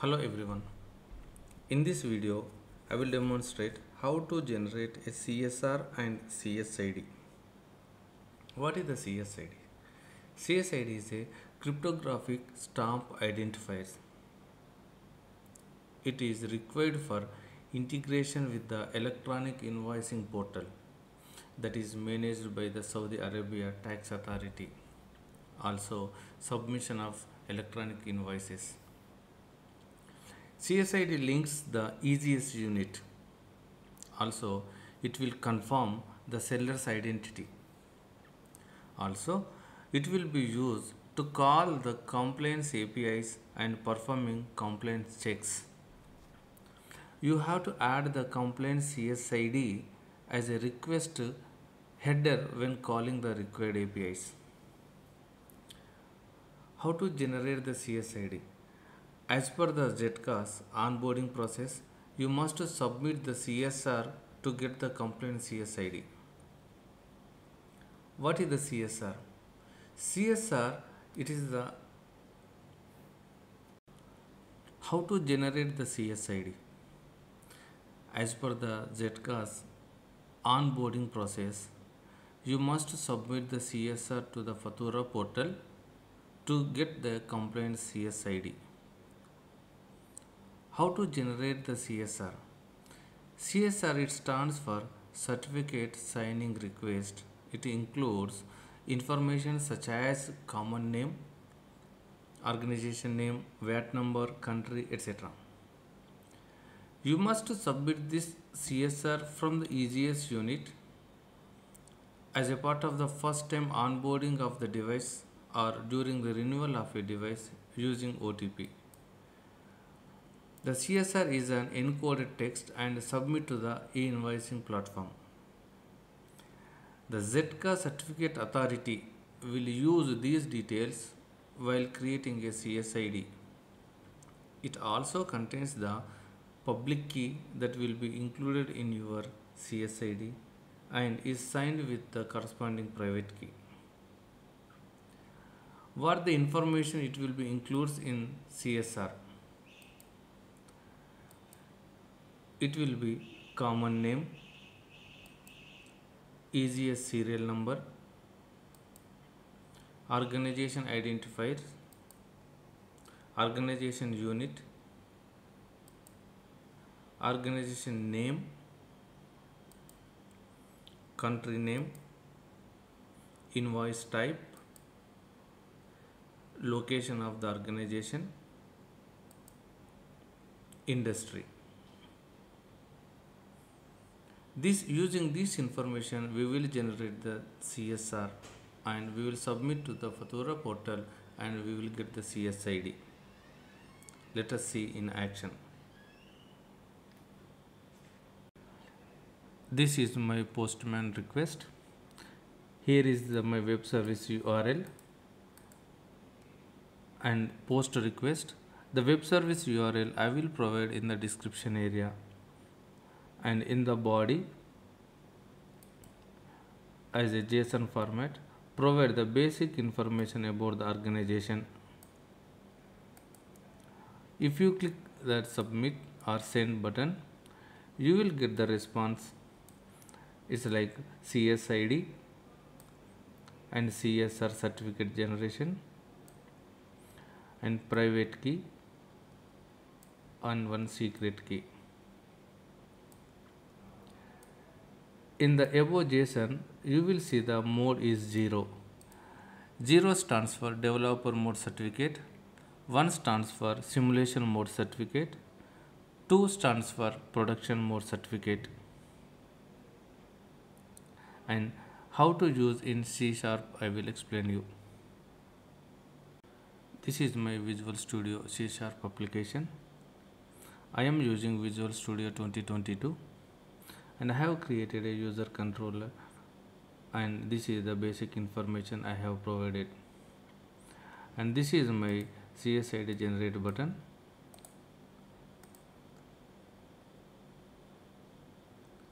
Hello everyone. In this video, I will demonstrate how to generate a CSR and CSID. What is the CSID? CSID is a cryptographic stamp identifier. It is required for integration with the electronic invoicing portal that is managed by the Saudi Arabia Tax Authority. Also, submission of electronic invoices. CSID links the EGS unit. Also, it will confirm the seller's identity. Also, it will be used to call the compliance APIs and performing compliance checks. You have to add the compliance CSID as a request header when calling the required APIs. How to generate the CSID? As per the ZATCA's onboarding process, you must submit the CSR to get the complaint CSID. What is the CSR? CSR it is the how to generate the CSID. As per the ZATCA's onboarding process, you must submit the CSR to the Fatoora portal to get the complaint CSID. How to generate the CSR? CSR it stands for Certificate Signing Request. It includes information such as common name, organization name, VAT number, country, etc. You must submit this CSR from the EGS unit as a part of the first time onboarding of the device or during the renewal of a device using OTP. The CSR is an encoded text and submit to the e-invoicing platform. The ZATCA certificate authority will use these details while creating a CSID. It also contains the public key that will be included in your CSID and is signed with the corresponding private key. What the information it will be includes in CSR? It will be common name, EGS serial number, organization identifier organization unit, organization name, country name, invoice type, location of the organization, industry. This using this information we will generate the CSR and we will submit to the Fatoora portal and we will get the CSID. Let us see in action. This is my postman request. Here is the, my web service URL and post request. The web service URL I will provide in the description area and in the body as a JSON format provide the basic information about the organization. If you click that submit or send button, you will get the response. It's like CSID and CSR certificate generation and private key and one secret key. In the above JSON, you will see the mode is 0. 0 stands for developer mode certificate, 1 stands for simulation mode certificate, 2 stands for production mode certificate. And how to use in C Sharp I will explain you. This is my Visual Studio C Sharp application. I am using Visual Studio 2022 and I have created a user controller. And this is the basic information I have provided. And this is my CSID generate button.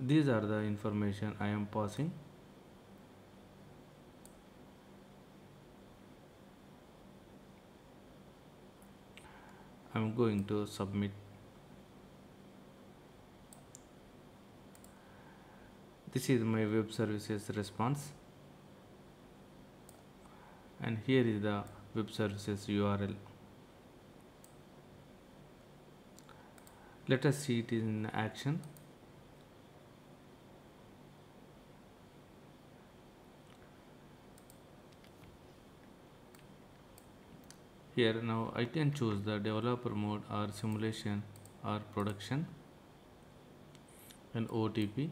These are the information I am passing. I'm going to submit this is my web services response. And here is the web services URL let us see it in action. Here now I can choose the developer mode or simulation or production and OTP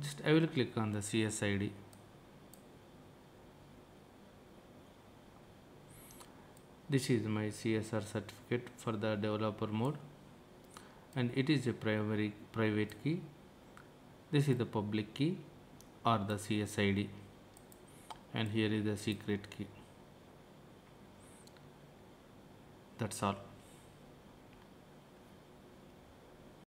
just I will click on the CSID this is my CSR certificate for the developer mode and it is a primary private key. This is the public key or the CSID and here is the secret key. That's all